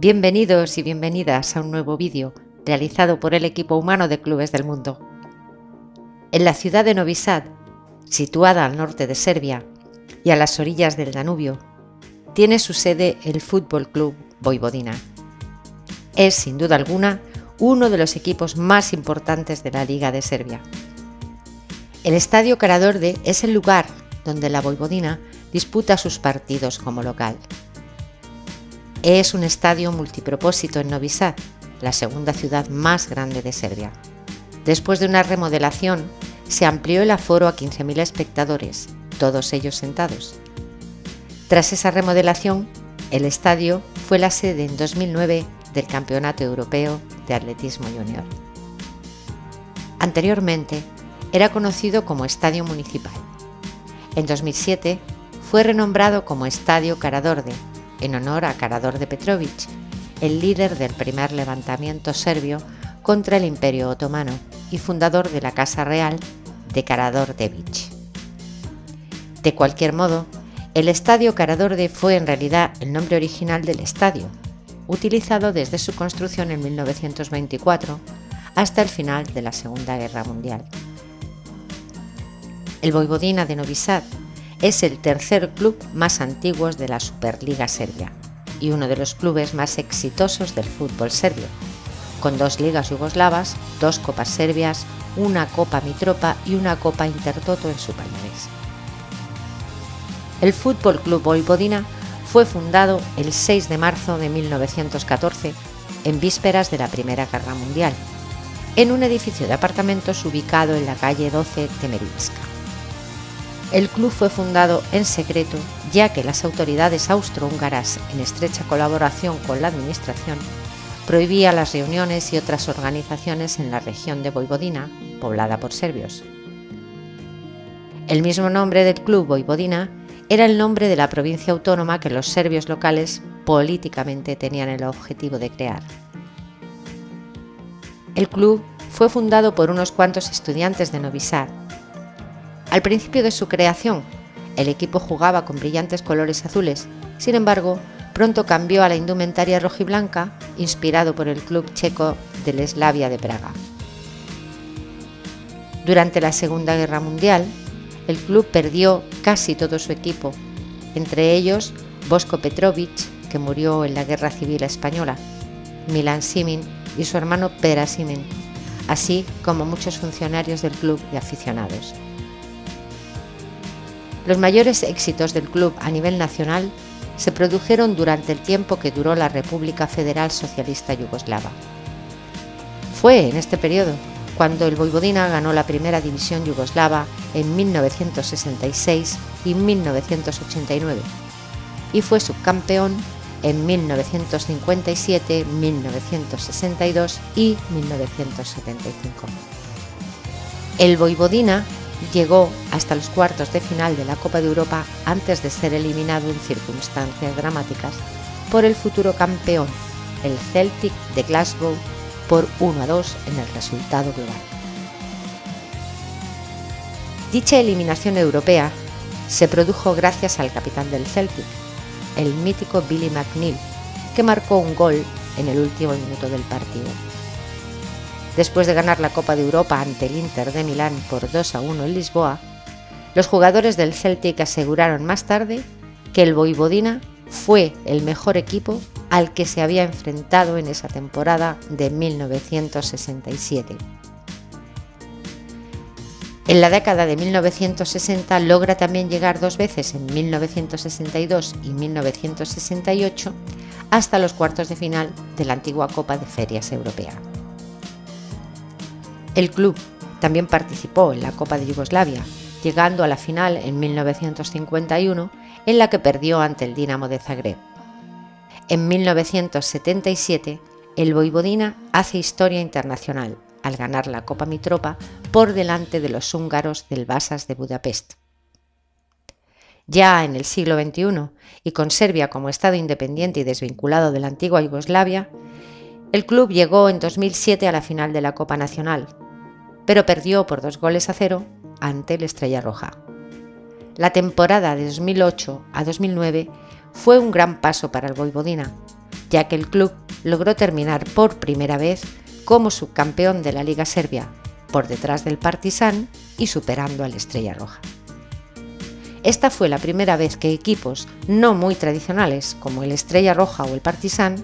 Bienvenidos y bienvenidas a un nuevo vídeo realizado por el equipo humano de clubes del mundo. En la ciudad de Novi Sad, situada al norte de Serbia y a las orillas del Danubio, tiene su sede el Fútbol Club Vojvodina. Es, sin duda alguna, uno de los equipos más importantes de la Liga de Serbia. El Estadio Karadorde es el lugar donde la Vojvodina disputa sus partidos como local. Es un estadio multipropósito en Novi Sad, la segunda ciudad más grande de Serbia. Después de una remodelación, se amplió el aforo a 15.000 espectadores, todos ellos sentados. Tras esa remodelación, el estadio fue la sede en 2009 del Campeonato Europeo de Atletismo Junior. Anteriormente, era conocido como Estadio Municipal. En 2007 fue renombrado como Estadio Karadorde en honor a Karador Petrovic, el líder del primer levantamiento serbio contra el Imperio Otomano y fundador de la Casa Real de Karadordevich. De cualquier modo, el Estadio Karadorde fue en realidad el nombre original del estadio, utilizado desde su construcción en 1924 hasta el final de la Segunda Guerra Mundial. El Vojvodina de Novi Sad es el tercer club más antiguo de la Superliga Serbia y uno de los clubes más exitosos del fútbol serbio, con dos ligas yugoslavas, dos copas serbias, una Copa Mitropa y una Copa Intertoto en su palmarés. El Fútbol Club Vojvodina fue fundado el 6 de marzo de 1914, en vísperas de la Primera Guerra Mundial, en un edificio de apartamentos ubicado en la calle 12 Temerinska. El club fue fundado en secreto ya que las autoridades austrohúngaras, en estrecha colaboración con la administración, prohibía las reuniones y otras organizaciones en la región de Voivodina, poblada por serbios. El mismo nombre del club Voivodina era el nombre de la provincia autónoma que los serbios locales políticamente tenían el objetivo de crear. El club fue fundado por unos cuantos estudiantes de Novi Sad, al principio de su creación, el equipo jugaba con brillantes colores azules, sin embargo, pronto cambió a la indumentaria rojiblanca, inspirado por el club checo del Slavia de Praga. Durante la Segunda Guerra Mundial, el club perdió casi todo su equipo, entre ellos Bosko Petrovic, que murió en la Guerra Civil Española, Milan Simin y su hermano Pera Simin, así como muchos funcionarios del club y aficionados. Los mayores éxitos del club a nivel nacional se produjeron durante el tiempo que duró la República Federal Socialista Yugoslava. Fue en este periodo cuando el Vojvodina ganó la primera división yugoslava en 1966 y 1989 y fue subcampeón en 1957, 1962 y 1975. El Vojvodina llegó hasta los cuartos de final de la Copa de Europa antes de ser eliminado en circunstancias dramáticas por el futuro campeón, el Celtic de Glasgow, por 1 a 2 en el resultado global. Dicha eliminación europea se produjo gracias al capitán del Celtic, el mítico Billy McNeil, que marcó un gol en el último minuto del partido. Después de ganar la Copa de Europa ante el Inter de Milán por 2 a 1 en Lisboa, los jugadores del Celtic aseguraron más tarde que el Voivodina fue el mejor equipo al que se había enfrentado en esa temporada de 1967. En la década de 1960 logra también llegar dos veces en 1962 y 1968 hasta los cuartos de final de la antigua Copa de Ferias Europea. El club también participó en la Copa de Yugoslavia, llegando a la final en 1951, en la que perdió ante el Dinamo de Zagreb. En 1977, el Voivodina hace historia internacional al ganar la Copa Mitropa por delante de los húngaros del Vasas de Budapest. Ya en el siglo XXI, y con Serbia como Estado independiente y desvinculado de la antigua Yugoslavia, El club llegó en 2007 a la final de la Copa Nacional, pero perdió por dos goles a cero ante el Estrella Roja. La temporada de 2008 a 2009 fue un gran paso para el Voivodina, ya que el club logró terminar por primera vez como subcampeón de la Liga Serbia, por detrás del Partizan y superando al Estrella Roja. Esta fue la primera vez que equipos no muy tradicionales como el Estrella Roja o el Partizan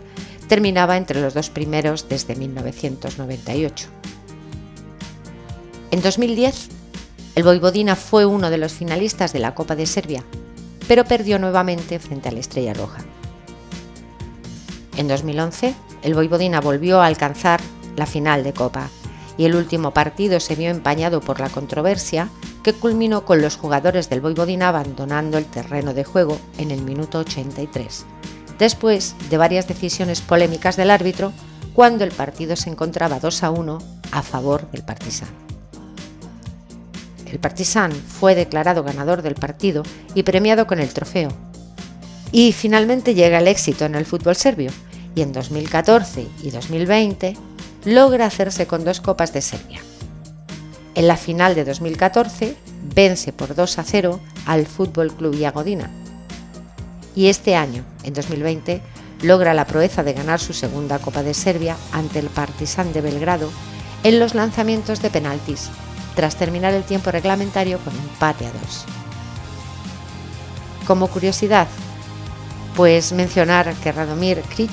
terminaba entre los dos primeros desde 1998. En 2010, el Voivodina fue uno de los finalistas de la Copa de Serbia, pero perdió nuevamente frente al Estrella Roja. En 2011, el Voivodina volvió a alcanzar la final de Copa y el último partido se vio empañado por la controversia que culminó con los jugadores del Voivodina abandonando el terreno de juego en el minuto 83, después de varias decisiones polémicas del árbitro cuando el partido se encontraba 2 a 1 a favor del Partizan. El Partizan fue declarado ganador del partido y premiado con el trofeo. Y finalmente llega el éxito en el fútbol serbio y en 2014 y 2020 logra hacerse con dos copas de Serbia. En la final de 2014 vence por 2 a 0 al Fútbol Club Jagodina. Y este año, en 2020, logra la proeza de ganar su segunda Copa de Serbia ante el Partizan de Belgrado en los lanzamientos de penaltis, tras terminar el tiempo reglamentario con empate a 2. Como curiosidad, pues mencionar que Radomir Kric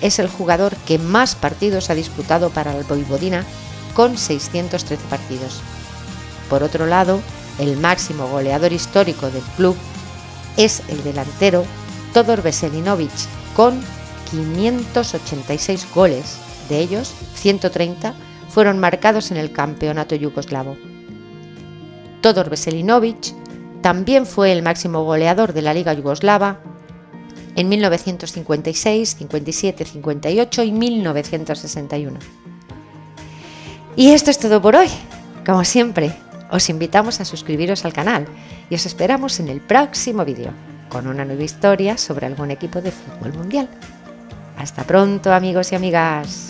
es el jugador que más partidos ha disputado para el Voivodina con 613 partidos. Por otro lado, el máximo goleador histórico del club es el delantero Todor Veselinovic con 586 goles, de ellos 130 fueron marcados en el campeonato yugoslavo. Todor Veselinovic también fue el máximo goleador de la Liga Yugoslava en 1956, 57, 58 y 1961. Y esto es todo por hoy. Como siempre, os invitamos a suscribiros al canal y os esperamos en el próximo vídeo con una nueva historia sobre algún equipo de fútbol mundial. Hasta pronto amigos y amigas.